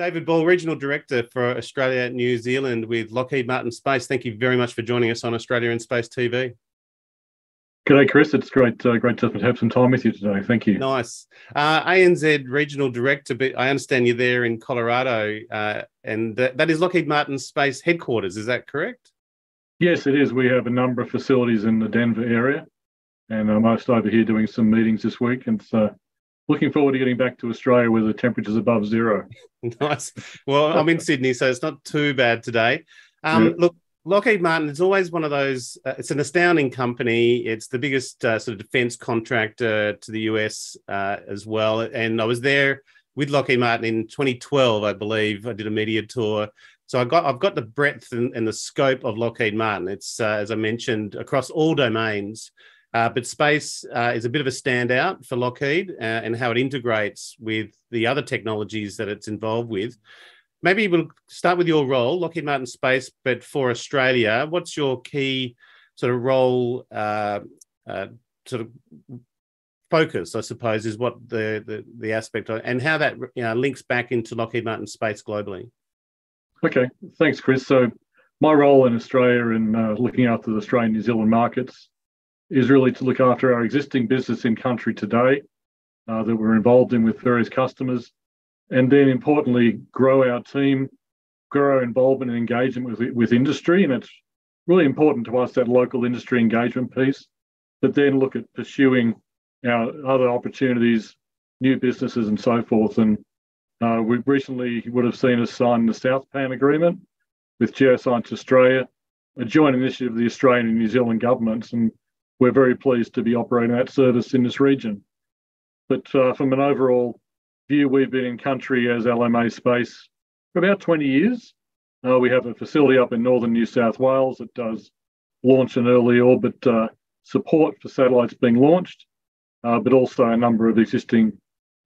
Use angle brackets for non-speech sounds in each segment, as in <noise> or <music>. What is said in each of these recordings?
David Ball, Regional Director for Australia and New Zealand with Lockheed Martin Space. Thank you very much for joining us on Australia in Space TV. G'day, Chris. It's great, uh, great to have some time with you today. Thank you. Nice. Uh, ANZ Regional Director, but I understand you're there in Colorado, uh, and that, that is Lockheed Martin Space headquarters. Is that correct? Yes, it is. We have a number of facilities in the Denver area, and I'm most over here doing some meetings this week. And so looking forward to getting back to Australia where the temperature's above zero. <laughs> nice. Well, I'm in Sydney, so it's not too bad today. Um, yeah. Look, Lockheed Martin is always one of those. Uh, it's an astounding company. It's the biggest uh, sort of defense contractor to the US uh, as well. And I was there with Lockheed Martin in 2012, I believe. I did a media tour. So I got I've got the breadth and, and the scope of Lockheed Martin. It's uh, as I mentioned across all domains. Uh, but space uh, is a bit of a standout for Lockheed uh, and how it integrates with the other technologies that it's involved with. Maybe we'll start with your role, Lockheed Martin Space, but for Australia, what's your key sort of role, uh, uh, sort of focus, I suppose, is what the, the, the aspect of, and how that you know, links back into Lockheed Martin Space globally? Okay, thanks, Chris. So, my role in Australia in uh, looking after the Australian New Zealand markets is really to look after our existing business in country today uh, that we're involved in with various customers, and then importantly, grow our team, grow our involvement and engagement with, with industry. And it's really important to us that local industry engagement piece, but then look at pursuing our other opportunities, new businesses, and so forth. And uh, we recently would have seen us sign the SouthPAN agreement with Geoscience Australia, a joint initiative of the Australian and New Zealand governments. And we're very pleased to be operating that service in this region. But uh, from an overall view, we've been in country as LMA Space for about 20 years. Uh, we have a facility up in northern New South Wales that does launch and early orbit uh, support for satellites being launched, uh, but also a number of existing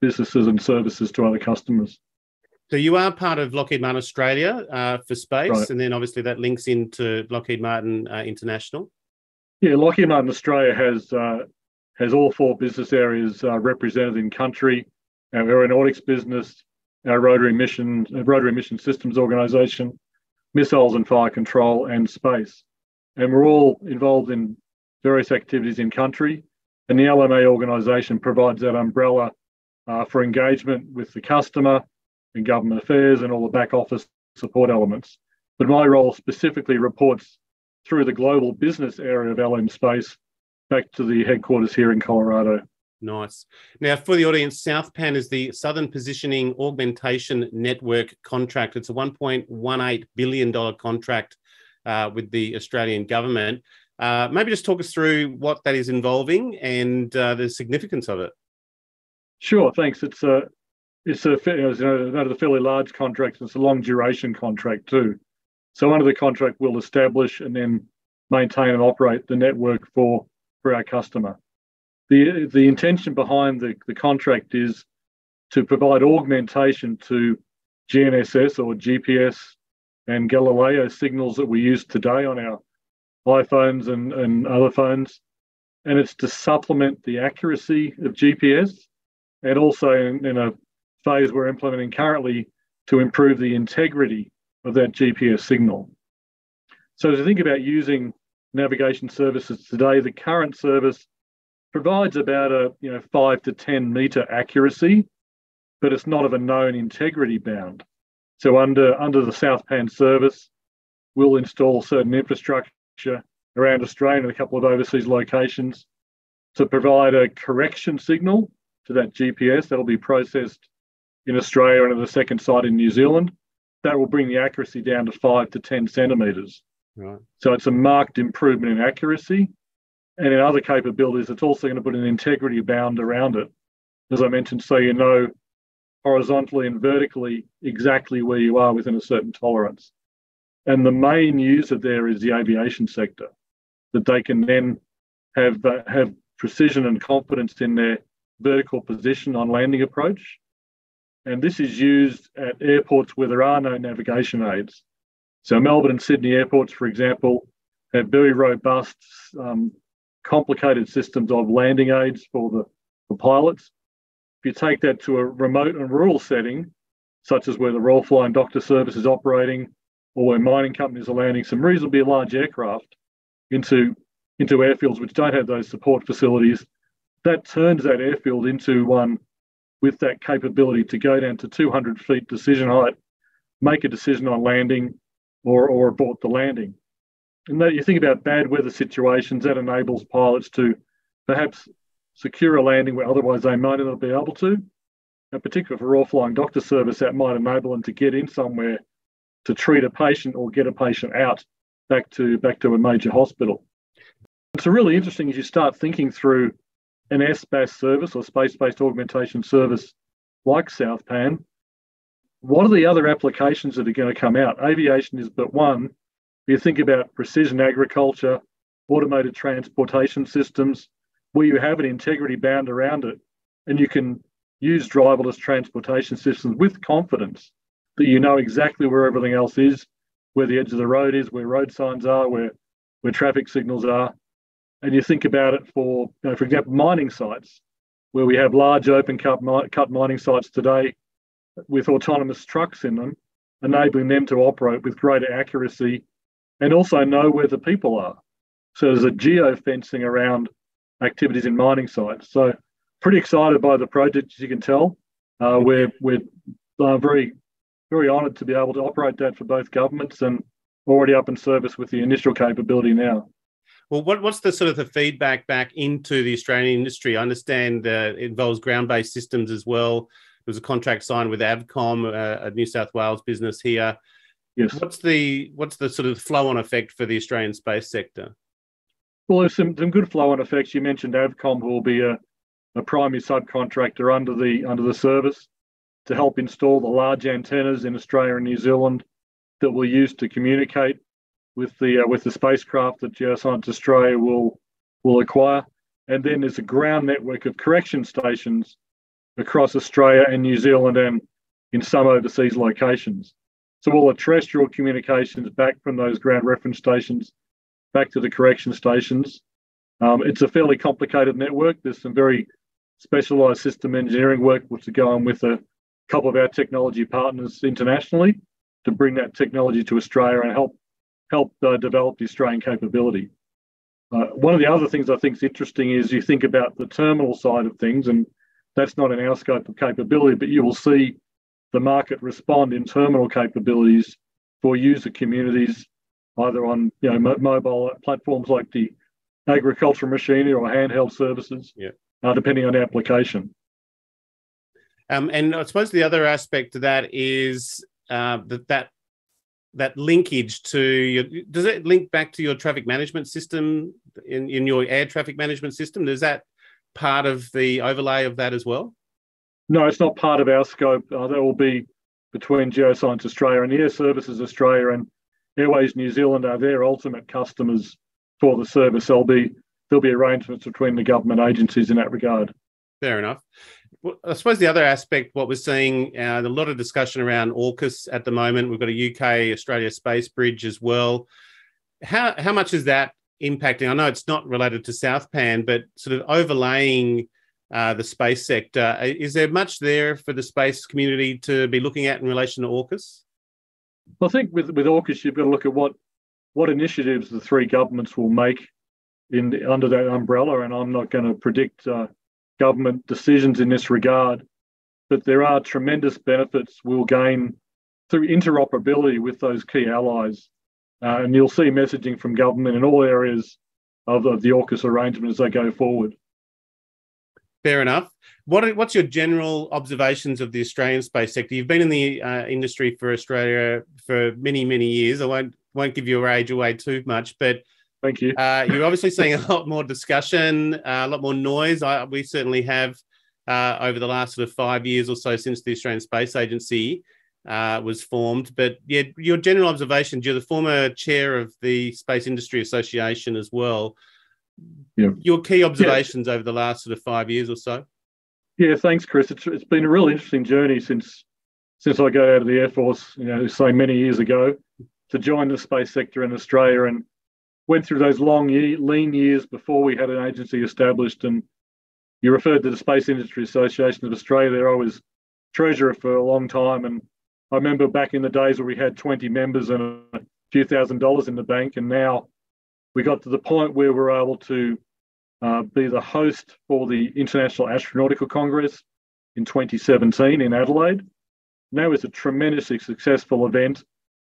businesses and services to other customers. So you are part of Lockheed Martin Australia uh, for space, right. and then obviously that links into Lockheed Martin uh, International. Yeah, Lockheed Martin Australia has uh, has all four business areas uh, represented in country. Our aeronautics business, our rotary mission, rotary mission systems organisation, missiles and fire control, and space. And we're all involved in various activities in country. And the LMA organisation provides that umbrella uh, for engagement with the customer and government affairs and all the back office support elements. But my role specifically reports through the global business area of LM Space back to the headquarters here in Colorado. Nice. Now, for the audience, SouthPAN is the Southern Positioning Augmentation Network contract. It's a $1.18 billion contract uh, with the Australian government. Uh, maybe just talk us through what that is involving and uh, the significance of it. Sure, thanks. It's a it's a you know, a fairly large contract. It's a long duration contract too. So under the contract, we'll establish and then maintain and operate the network for, for our customer. The, the intention behind the, the contract is to provide augmentation to GNSS or GPS and Galileo signals that we use today on our iPhones and, and other phones. And it's to supplement the accuracy of GPS and also in, in a phase we're implementing currently to improve the integrity of that GPS signal. So to think about using navigation services today, the current service provides about a you know five to 10 meter accuracy, but it's not of a known integrity bound. So under, under the SouthPAN service, we'll install certain infrastructure around Australia and a couple of overseas locations to provide a correction signal to that GPS that'll be processed in Australia and at the second site in New Zealand that will bring the accuracy down to five to 10 centimeters. Right. So it's a marked improvement in accuracy. And in other capabilities, it's also going to put an integrity bound around it, as I mentioned, so you know horizontally and vertically exactly where you are within a certain tolerance. And the main user there is the aviation sector, that they can then have, uh, have precision and confidence in their vertical position on landing approach and this is used at airports where there are no navigation aids. So Melbourne and Sydney airports, for example, have very robust, um, complicated systems of landing aids for the for pilots. If you take that to a remote and rural setting, such as where the Royal Flying Doctor Service is operating or where mining companies are landing some reasonably large aircraft into, into airfields which don't have those support facilities, that turns that airfield into one with that capability to go down to 200 feet decision height, make a decision on landing or, or abort the landing. And that you think about bad weather situations, that enables pilots to perhaps secure a landing where otherwise they might not be able to. And particularly for Royal Flying Doctor Service, that might enable them to get in somewhere to treat a patient or get a patient out back to back to a major hospital. It's really interesting as you start thinking through an SBAS service or space-based augmentation service like SouthPAN. What are the other applications that are going to come out? Aviation is but one. You think about precision agriculture, automated transportation systems, where you have an integrity bound around it, and you can use driverless transportation systems with confidence that you know exactly where everything else is, where the edge of the road is, where road signs are, where where traffic signals are, and you think about it for, you know, for example, mining sites, where we have large open cut, cut mining sites today with autonomous trucks in them, enabling them to operate with greater accuracy and also know where the people are. So there's a geo fencing around activities in mining sites. So pretty excited by the project, as you can tell. Uh, we're we're uh, very very honoured to be able to operate that for both governments and already up in service with the initial capability now. Well, what, what's the sort of the feedback back into the Australian industry? I understand uh, it involves ground-based systems as well. There was a contract signed with Avcomm, uh, a New South Wales business here. Yes. What's the what's the sort of flow-on effect for the Australian space sector? Well, there's some, some good flow-on effects. You mentioned Avcomm, who will be a, a primary subcontractor under the under the service to help install the large antennas in Australia and New Zealand that we'll use to communicate with the uh, with the spacecraft that Geoscience Australia will will acquire. And then there's a ground network of correction stations across Australia and New Zealand and in some overseas locations. So all the terrestrial communications back from those ground reference stations back to the correction stations. Um, it's a fairly complicated network. There's some very specialized system engineering work which is going with a couple of our technology partners internationally to bring that technology to Australia and help help uh, develop the Australian capability. Uh, one of the other things I think is interesting is you think about the terminal side of things, and that's not in our scope of capability, but you will see the market respond in terminal capabilities for user communities, either on you know mo- mobile platforms like the agricultural machinery or handheld services, yeah. uh, depending on the application. Um, and I suppose the other aspect to that is uh, that that that linkage to your does it link back to your traffic management system in, in your air traffic management system? Is that part of the overlay of that as well? No, it's not part of our scope. Uh, that will be between Geoscience Australia and Airservices Australia and Airways New Zealand are their ultimate customers for the service. There'll be there'll be arrangements between the government agencies in that regard. Fair enough. Well, I suppose the other aspect, what we're seeing, uh, a lot of discussion around AUKUS at the moment. We've got a UK Australia space bridge as well. How how much is that impacting? I know it's not related to SouthPAN, but sort of overlaying uh, the space sector. Is there much there for the space community to be looking at in relation to AUKUS? I think with with AUKUS, you've got to look at what what initiatives the three governments will make in the, under that umbrella, and I'm not going to predict uh, government decisions in this regard, but there are tremendous benefits we'll gain through interoperability with those key allies. Uh, and you'll see messaging from government in all areas of, of the AUKUS arrangement as they go forward. Fair enough. What what's your general observations of the Australian space sector? You've been in the uh, industry for Australia for many, many years. I won't won't give your age away too much, but Thank you. Uh, you're obviously seeing a lot more discussion, uh, a lot more noise. I, we certainly have uh, over the last sort of five years or so since the Australian Space Agency uh, was formed. But yeah, your general observations, you're the former chair of the Space Industry Association as well. Yeah. Your key observations yeah. over the last sort of five years or so? Yeah, thanks, Chris. It's, it's been a real interesting journey since since I got out of the Air Force, you know, so many years ago, to join the space sector in Australia and went through those long year, lean years before we had an agency established. And you referred to the Space Industry Association of Australia. There, I was treasurer for a long time, and I remember back in the days where we had 20 members and a few thousand dollars in the bank, and now we got to the point where we're able to uh, be the host for the International Astronautical Congress in 2017 in Adelaide. That was a tremendously successful event,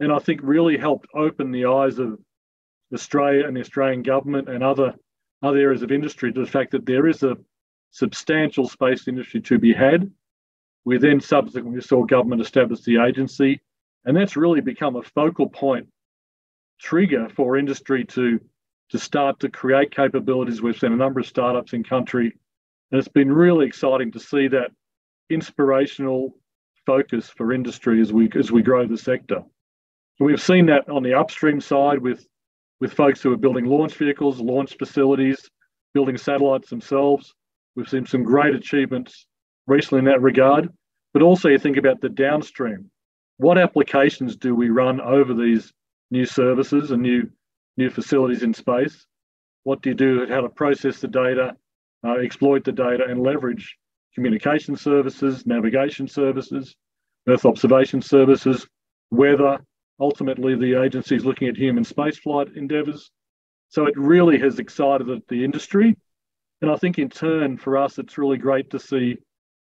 and I think really helped open the eyes of Australia and the Australian government and other other areas of industry to the fact that there is a substantial space industry to be had. We then subsequently saw government establish the agency, and that's really become a focal point trigger for industry to to start to create capabilities. We've seen a number of startups in country, and it's been really exciting to see that inspirational focus for industry as we as we grow the sector. We've seen that on the upstream side with with folks who are building launch vehicles, launch facilities, building satellites themselves. We've seen some great achievements recently in that regard. But also, you think about the downstream. What applications do we run over these new services and new new facilities in space? What do you do? How to process the data, uh, exploit the data, and leverage communication services, navigation services, Earth observation services, weather, ultimately the agency is looking at human spaceflight endeavours. So it really has excited the industry. And I think in turn for us, it's really great to see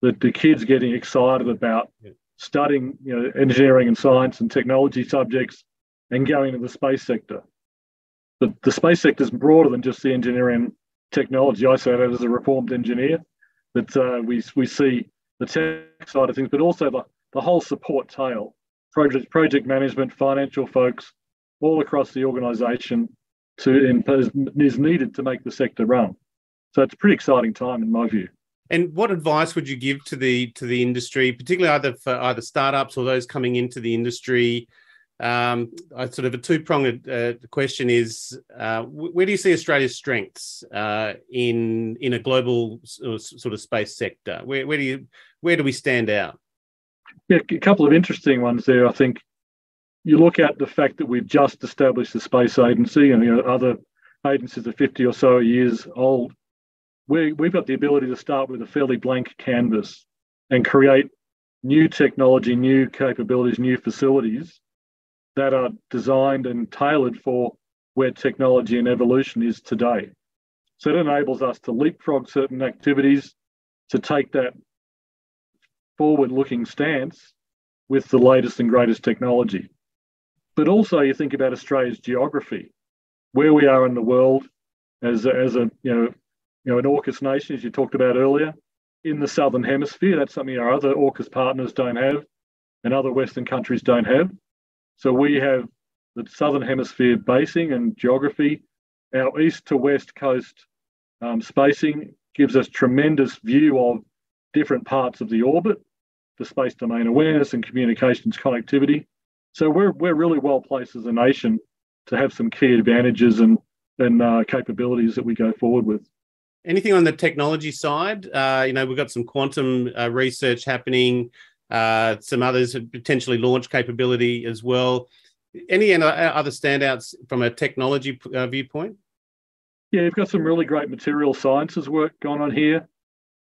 that the kids getting excited about yeah. studying you know, engineering and science and technology subjects and going into the space sector. But the space sector is broader than just the engineering technology. I say that as a reformed engineer, that uh, we, we see the tech side of things, but also the, the whole support tail project, project management, financial folks all across the organisation to impose is needed to make the sector run. So it's a pretty exciting time in my view. And what advice would you give to the to the industry, particularly either for either startups or those coming into the industry? Um, sort of a two pronged uh, question is uh, where do you see Australia's strengths uh, in in a global sort of space sector? Where, where do you where do we stand out? Yeah, a couple of interesting ones there. I think you look at the fact that we've just established the space agency, and you know, other agencies are 50 or so years old. We, we've got the ability to start with a fairly blank canvas and create new technology, new capabilities, new facilities that are designed and tailored for where technology and evolution is today. So it enables us to leapfrog certain activities, to take that forward looking stance with the latest and greatest technology. But also, you think about Australia's geography, where we are in the world as a, as a you know, you know, an AUKUS nation, as you talked about earlier, in the southern hemisphere. That's something our other AUKUS partners don't have, and other Western countries don't have. So we have the southern hemisphere basing and geography. Our east to west coast um, spacing gives us tremendous view of different parts of the orbit for space domain awareness and communications connectivity. So we're, we're really well placed as a nation to have some key advantages and, and uh, capabilities that we go forward with. Anything on the technology side? Uh, you know, we've got some quantum uh, research happening, uh, some others potentially launch capability as well. Any other standouts from a technology uh, viewpoint? Yeah, you've got some really great material sciences work going on here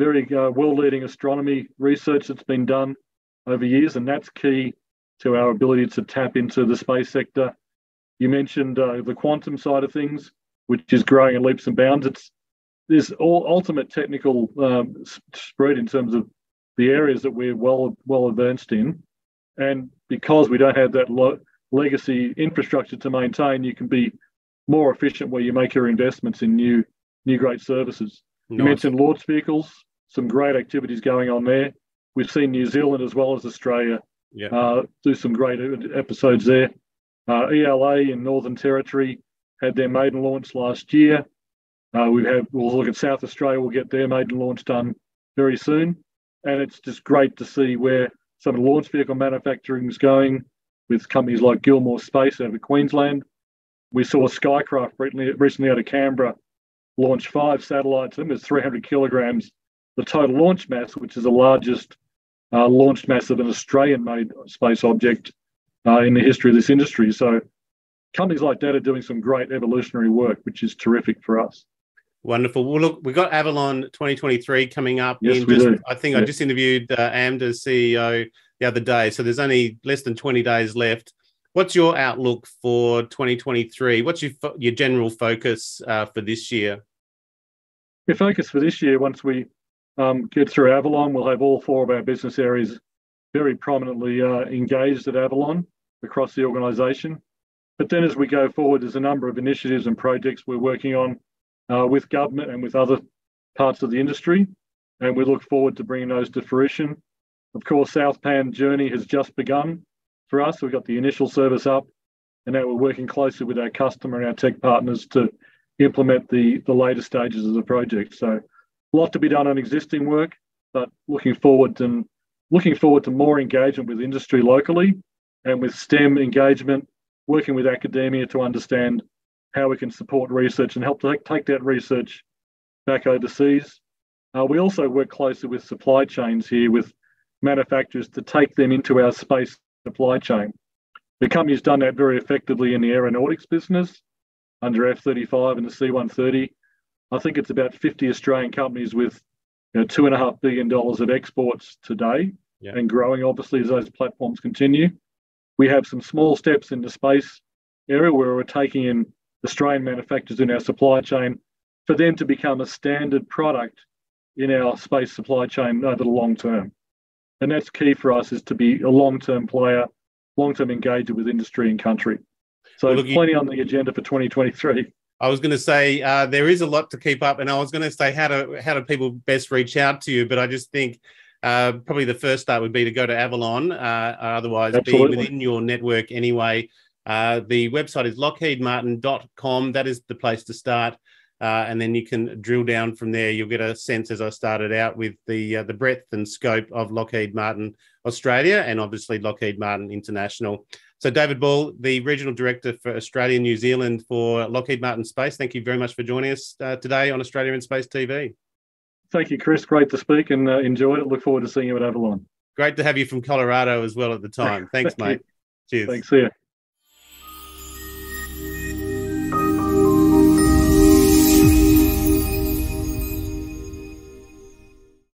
very uh, world-leading astronomy research that's been done over years, and that's key to our ability to tap into the space sector. You mentioned uh, the quantum side of things, which is growing in leaps and bounds. It's there's all ultimate technical um, spread in terms of the areas that we're well well advanced in, and because we don't have that lo- legacy infrastructure to maintain, you can be more efficient where you make your investments in new new great services. Nice. You mentioned launch vehicles some great activities going on there. We've seen New Zealand as well as Australia yeah. uh, do some great episodes there. Uh, ELA in Northern Territory had their maiden launch last year. Uh, we have we'll look at South Australia. We'll get their maiden launch done very soon, and it's just great to see where some of the launch vehicle manufacturing is going with companies like Gilmour Space out of Queensland. We saw Skykraft recently, recently out of Canberra launch five satellites. I think it's 300 kilograms the total launch mass, which is the largest uh, launch mass of an Australian made space object uh, in the history of this industry. So companies like that are doing some great evolutionary work, which is terrific for us. Wonderful. Well, look, we've got Avalon 2023 coming up. Yes, we just, do. I think I just interviewed uh, AMDA's CEO the other day, so there's only less than 20 days left. What's your outlook for 2023? What's your your general focus uh, for this year? Your focus for this year, once we um, get through Avalon, we'll have all four of our business areas very prominently uh, engaged at Avalon across the organisation. But then as we go forward, there's a number of initiatives and projects we're working on uh, with government and with other parts of the industry. And we look forward to bringing those to fruition. Of course, SouthPAN journey has just begun for us. We've got the initial service up, and now we're working closely with our customer and our tech partners to implement the, the later stages of the project. So a lot to be done on existing work, but looking forward and looking forward to more engagement with industry locally and with STEM engagement, working with academia to understand how we can support research and help take, take that research back overseas. Uh, we also work closely with supply chains here with manufacturers to take them into our space supply chain. The company's done that very effectively in the aeronautics business under F-35 and the C-130. I think it's about 50 Australian companies with you know, two and a half billion dollars of exports today yeah. and growing obviously as those platforms continue. We have some small steps in the space area where we're taking in Australian manufacturers in our supply chain for them to become a standard product in our space supply chain over the long term. And that's key for us is to be a long-term player, long-term engager with industry and country. So well, look, plenty you, on the agenda for 2023. I was going to say uh, there is a lot to keep up, and I was going to say how do how do people best reach out to you? But I just think uh, probably the first start would be to go to Avalon. Uh, otherwise, Absolutely. be within your network anyway. Uh, the website is lockheedmartin.com. That is the place to start. Uh, and then you can drill down from there. You'll get a sense, as I started out, with the uh, the breadth and scope of Lockheed Martin Australia and obviously Lockheed Martin International. So, David Ball, the regional director for Australia and New Zealand for Lockheed Martin Space, thank you very much for joining us uh, today on Australia in Space TV. Thank you, Chris. Great to speak and uh, enjoyed it. Look forward to seeing you at Avalon. Great to have you from Colorado as well at the time. <laughs> Thanks, Thank mate. You. Cheers. Thanks. See you.